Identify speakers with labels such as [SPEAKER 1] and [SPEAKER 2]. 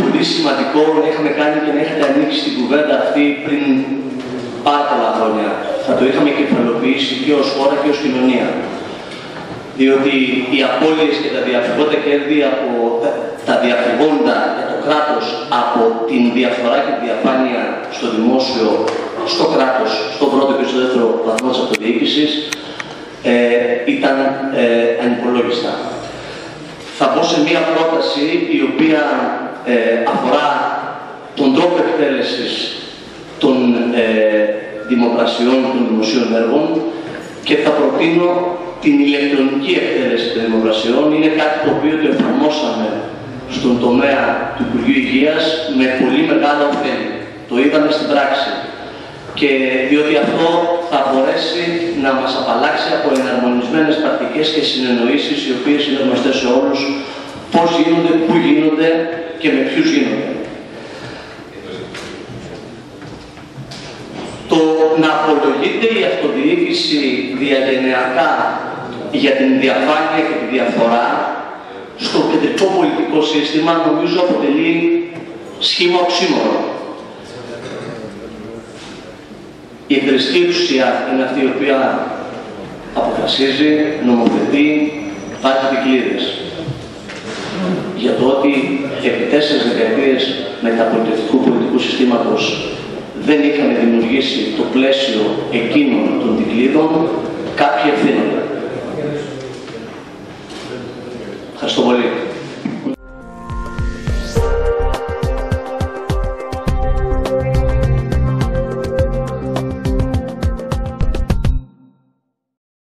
[SPEAKER 1] πολύ σημαντικό να είχαμε κάνει και να έχετε ανοίξει την κουβέντα αυτή πριν πάρα πολλά χρόνια. Θα το είχαμε κεφαλοποιήσει και ως χώρα και ως κοινωνία. Διότι οι απώλειες και τα διαφυγόντα κέρδη από τα διαφυγόντα για το κράτος από την διαφορά και τη διαφάνεια στο δημόσιο, στο κράτος, στο πρώτο και στο δεύτερο βαθμό της αυτοδιοίκησης, ε, ήταν ε, ανυπολόγιστα. Θα πω σε μία πρόταση η οποία ε, αφορά τον τρόπο εκτέλεσης των ε, δημοπρασιών των δημοσίων έργων και θα προτείνω την ηλεκτρονική εκτέλεση των δημοπρασιών. Είναι κάτι το οποίο το εφαρμόσαμε στον τομέα του Υπουργείου Υγείας με πολύ μεγάλο ωφέλη. Το είδαμε στην πράξη. Και διότι αυτό θα μπορέσει να μας απαλλάξει από εναρμονισμένες πρακτικές και συνεννοήσεις οι οποίες είναι γνωστές σε όλους πώς γίνονται, πού γίνονται και με ποιους γίνονται. Το να απολογείται η αυτοδιοίκηση διαγενειακά για την διαφάνεια και τη διαφορά στο κεντρικό πολιτικό σύστημα νομίζω αποτελεί σχήμα οξύμορο. Η εκκριστή ουσία είναι αυτή η οποία αποφασίζει, νομοθετεί, βάζει δικλείδες. Για το ότι επί τέσσερις δεκαετίες μεταπολιτευτικού πολιτικού συστήματος δεν είχαμε δημιουργήσει το πλαίσιο εκείνων των δικλείδων, κάποιοι ευθύνονται. Ευχαριστώ πολύ.